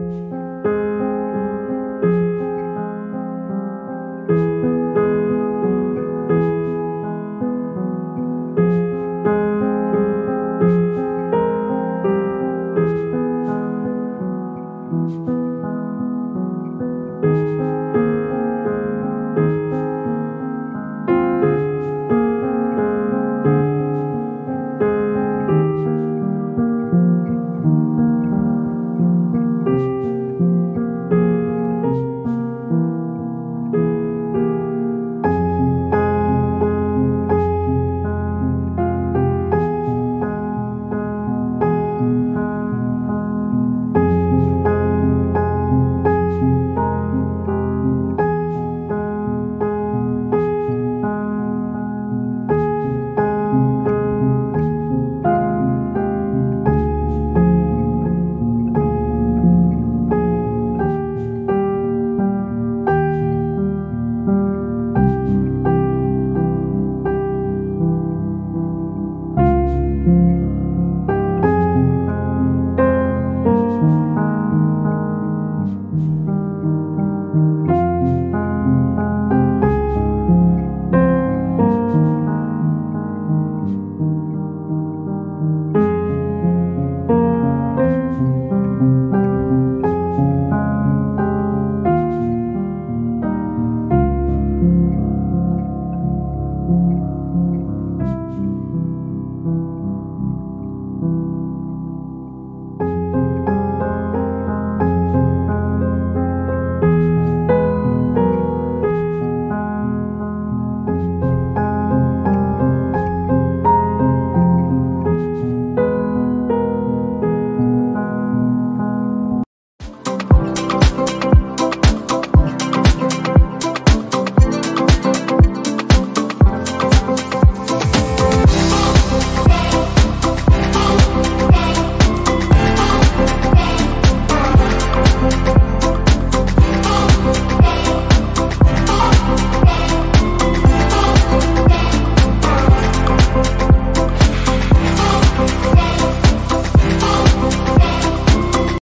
Música